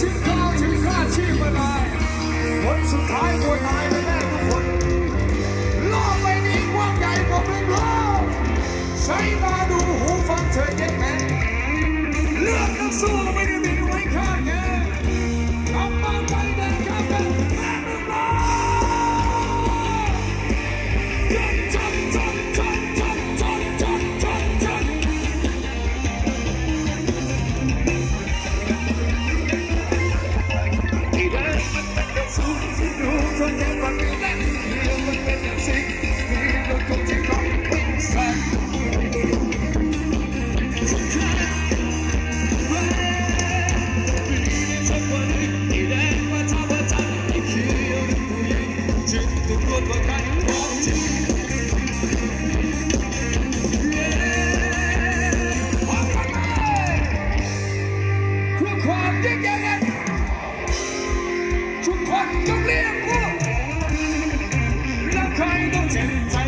ชิงคอชิงข้าชีพมาได้ผลสุดท้ายมวตายแน่ทุกคน ความยิ่งใหญ่ทุกคนจงเรียน ten times.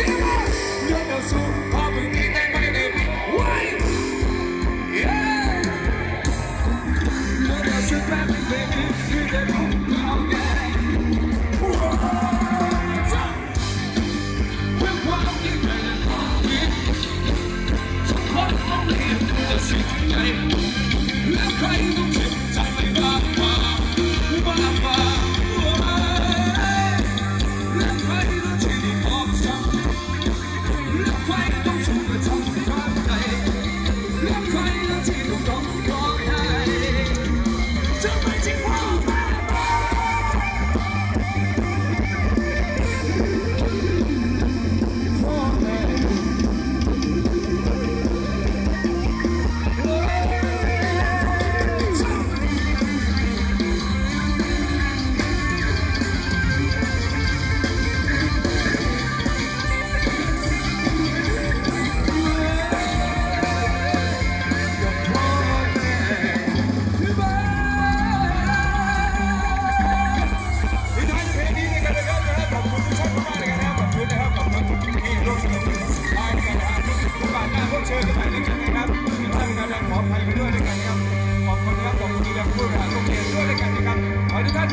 É, Eu Já?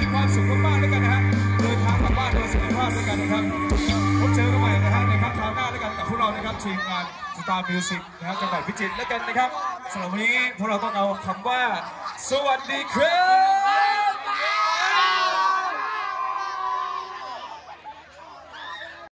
มีความสุขมากๆด้วยกันนะฮะเดินทางกลับบ้านโดยสวัสดิภาพด้วยกันนะครับพบเจอกันใหม่นะฮะในครับคราวหน้าด้วยกันกับพวกเรานะครับทีมงานสตาร์มิวสิกนะครับจังหวัดพิจิตรแล้วกันนะครับสำหรับวันนี้พวกเราต้องลาคำว่า สวัสดีครับ